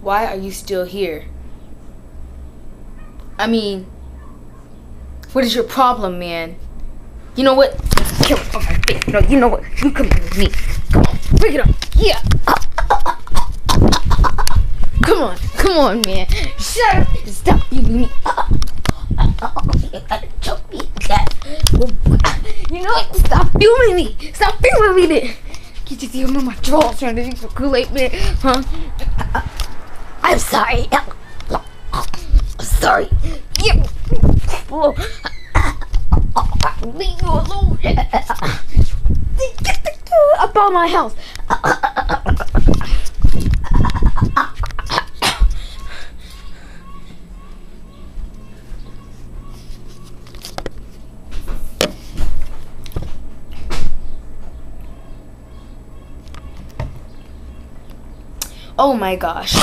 Why are you still here? I mean, what is your problem, man? You know what? Kill on my face. No, you know what? You come with me. Come on, bring it up. Yeah. Come on, come on, man. Shut up. Stop beating me. You gotta choke me. You know what? Stop filming me. Stop filming me. Then. Get your thumb on my drawers trying to drink some Kool-Aid, man. Huh? Uh, uh, I'm sorry. I'm sorry. You. Leave you alone. Get the up out my house. Oh my gosh.